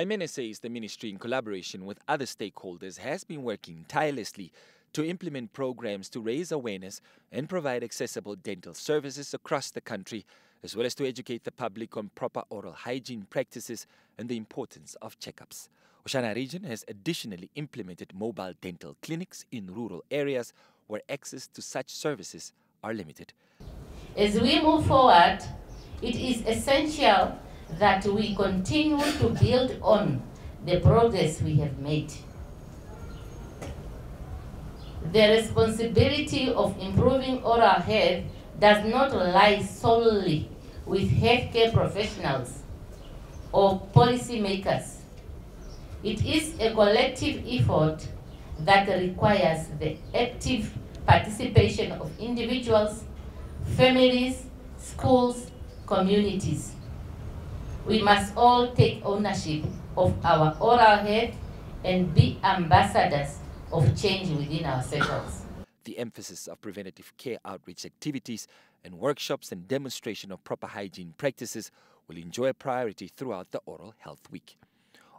Haimene says the ministry, in collaboration with other stakeholders, has been working tirelessly to implement programs to raise awareness and provide accessible dental services across the country, as well as to educate the public on proper oral hygiene practices and the importance of checkups. Oshana region has additionally implemented mobile dental clinics in rural areas where access to such services are limited. As we move forward, it is essential that we continue to build on the progress we have made. The responsibility of improving oral health does not lie solely with healthcare professionals or policymakers. It is a collective effort that requires the active participation of individuals, families, schools, communities. We must all take ownership of our oral health and be ambassadors of change within ourselves. The emphasis of preventative care outreach activities and workshops and demonstration of proper hygiene practices will enjoy priority throughout the Oral Health Week.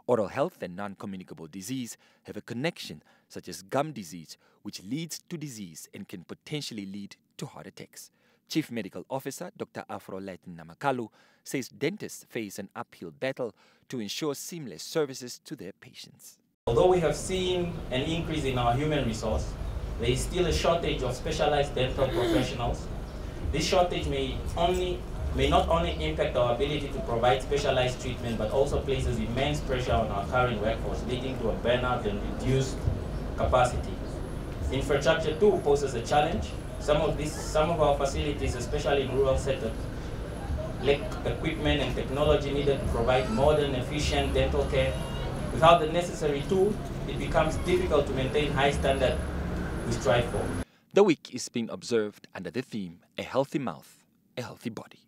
Oral health and non communicable disease have a connection, such as gum disease, which leads to disease and can potentially lead to heart attacks. Chief Medical Officer Dr. Afro Lighten Namakalu says dentists face an uphill battle to ensure seamless services to their patients. Although we have seen an increase in our human resource, there is still a shortage of specialized dental professionals. This shortage may only may not only impact our ability to provide specialized treatment, but also places immense pressure on our current workforce, leading to a burnout and reduced capacity. Infrastructure too poses a challenge. Some of these, some of our facilities, especially in rural settings, lack equipment and technology needed to provide modern, efficient dental care. Without the necessary tools, it becomes difficult to maintain high standard we strive for. The week is being observed under the theme A Healthy Mouth, A Healthy Body.